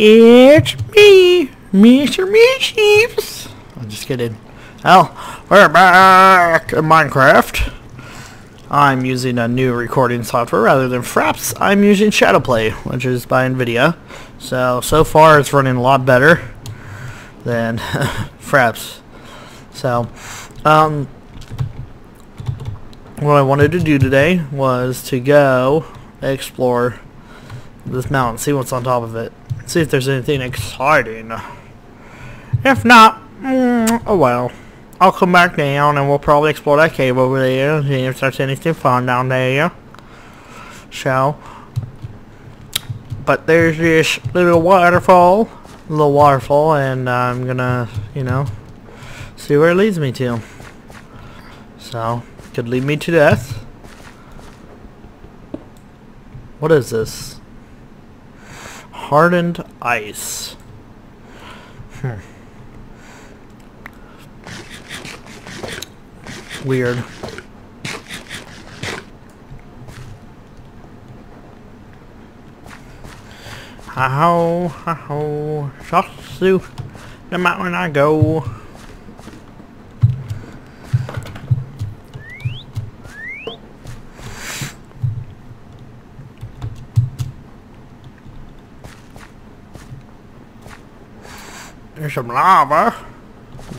It's me, Mr. Mischiefs. I'm just kidding. Well, we're back in Minecraft. I'm using a new recording software rather than Fraps. I'm using Shadowplay, which is by NVIDIA. So, so far it's running a lot better than Fraps. So, um, what I wanted to do today was to go explore this mountain, see what's on top of it, see if there's anything exciting. If not, mm, oh well. I'll come back down and we'll probably explore that cave over there and see if there's anything fun down there. So, but there's this little waterfall, little waterfall, and I'm gonna, you know, see where it leads me to. So, could lead me to death. What is this? Hardened ice. Hmm. Weird. How, how, just to the mountain I go. Some lava.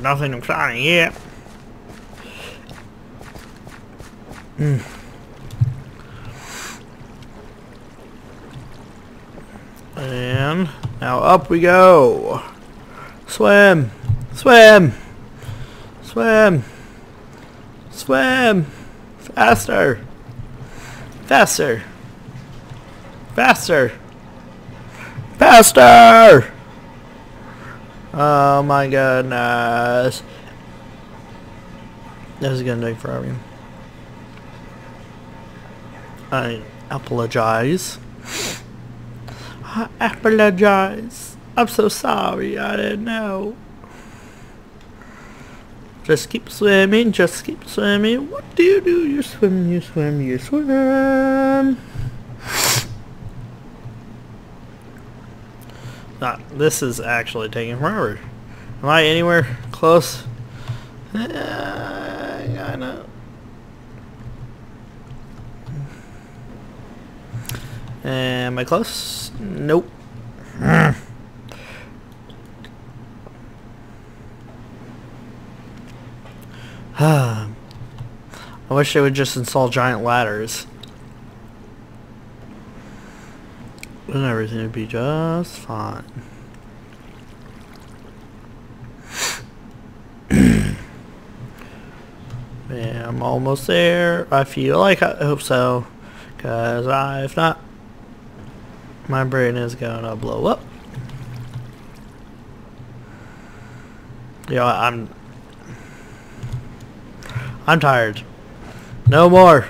Nothing exciting yet. Mm. And now up we go. Swim. Swim. Swim. Swim. Faster. Faster. Faster. Faster. Oh my goodness. This is gonna take forever. I apologize. I apologize. I'm so sorry. I didn't know. Just keep swimming. Just keep swimming. What do you do? You swim, you swim, you swim. Ah, this is actually taking forever. Am I anywhere close? Uh, I know. Am I close? Nope. I wish they would just install giant ladders. And everything would be just fine. yeah, I'm almost there. I feel like I hope so. Because if not, my brain is gonna blow up. Yeah, I'm... I'm tired. No more.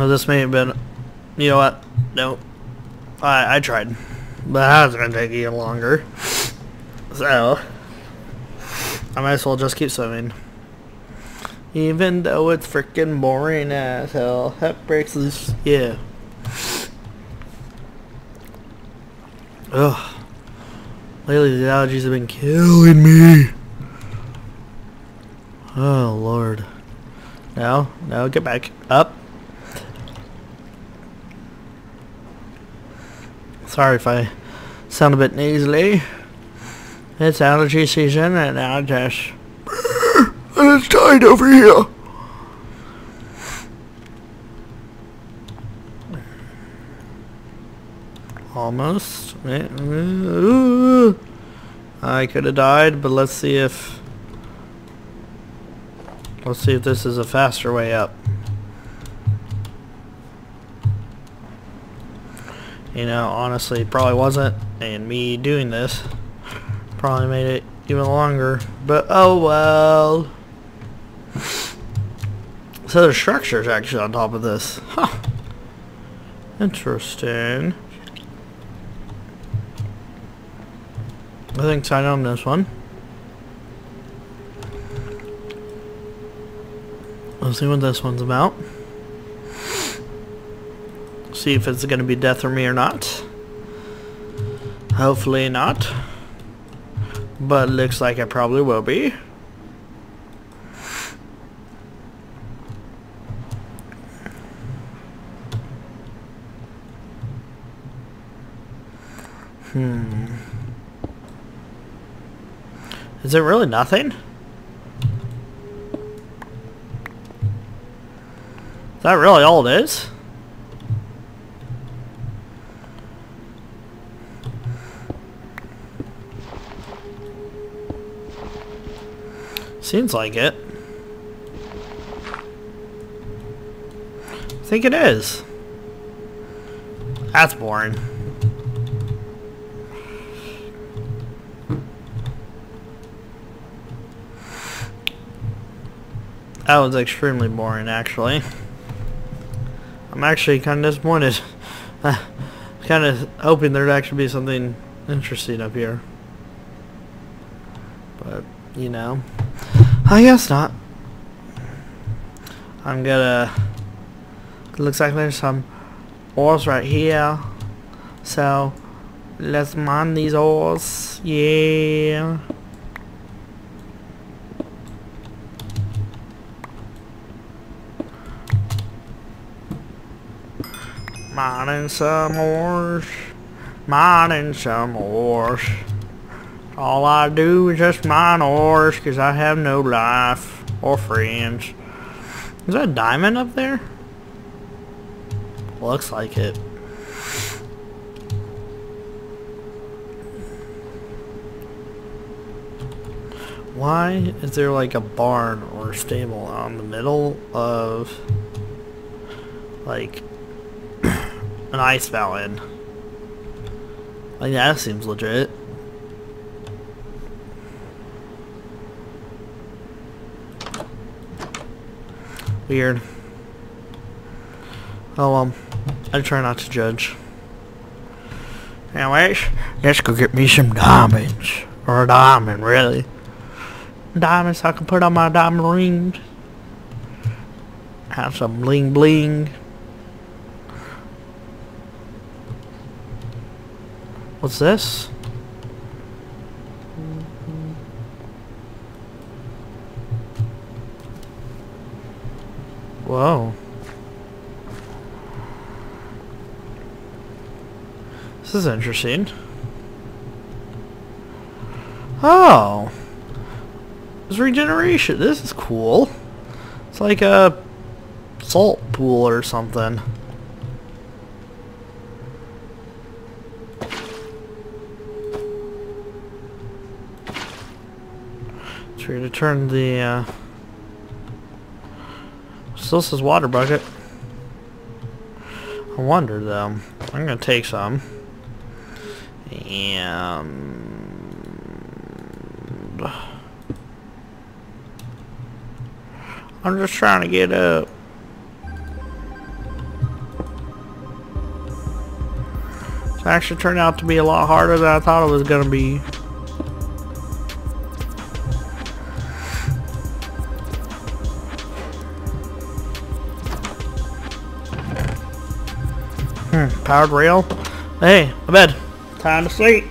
Well, this may have been... You know what? No. I, I tried. But that was going to take even longer. So... I might as well just keep swimming. Even though it's freaking boring as hell. That breaks loose. Yeah. Ugh. Lately the allergies have been killing me. Oh lord. Now, now get back. Up. Sorry if I sound a bit nasally. It's allergy season and I just and it's tight over here. Almost. I could have died, but let's see if... Let's see if this is a faster way up. You know, honestly, probably wasn't. And me doing this probably made it even longer. But oh well. So there's structures actually on top of this. Huh. Interesting. I think sign on this one. Let's see what this one's about. See if it's going to be death for me or not. Hopefully not. But looks like it probably will be. Hmm. Is it really nothing? Is that really all it is? Seems like it. I think it is. That's boring. That was extremely boring, actually. I'm actually kind of disappointed. kind of hoping there'd actually be something interesting up here. But, you know. I guess not. I'm gonna... Looks like there's some ores right here. So, let's mine these ores. Yeah. Mining some ores. Mining some ores. All I do is just mine ores because I have no life or friends. Is that a diamond up there? Looks like it. Why is there like a barn or stable on the middle of like an ice mountain. Like that seems legit. Weird. Oh um, I try not to judge. Anyways, let's go get me some diamonds. Or a diamond, really. Diamonds I can put on my diamond rings. Have some bling bling. What's this? Whoa. This is interesting. Oh. It's regeneration. This is cool. It's like a salt pool or something. Try to turn the, uh... Still says water bucket. I wonder, though. I'm gonna take some. And... I'm just trying to get up. It's actually turned out to be a lot harder than I thought it was gonna be. Powered rail. Hey, my bed. Time to sleep.